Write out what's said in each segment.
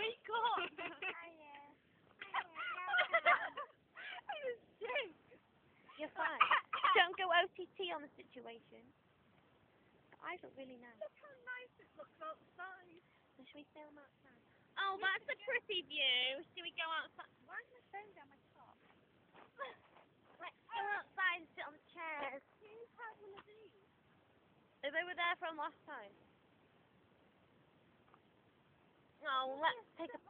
Wake up! You're fine. Don't go OTT on the situation. The eyes look really nice. Look how nice it looks outside. So should we film outside? Oh, that's a pretty view. Should we go outside? Why is my phone down my top? Let's go outside and sit on the chairs. Who's had one of these? They were there from last time. Let's take a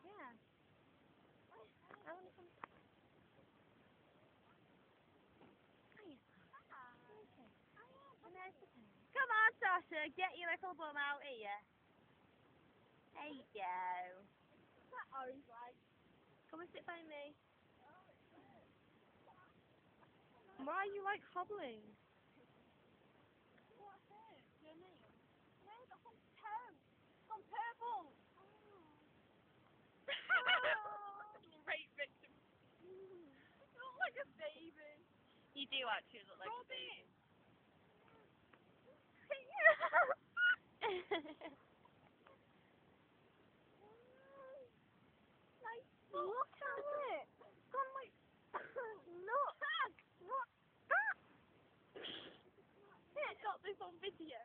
Yeah. I want to come. Come on, Sasha, get your little bum out here. There you go. That orange light. Come and sit by me. Why are you like hobbling? Like a baby. You do actually look like a Robin. baby. Like, look at it. It's gone like, look. Look. Here, got this on video.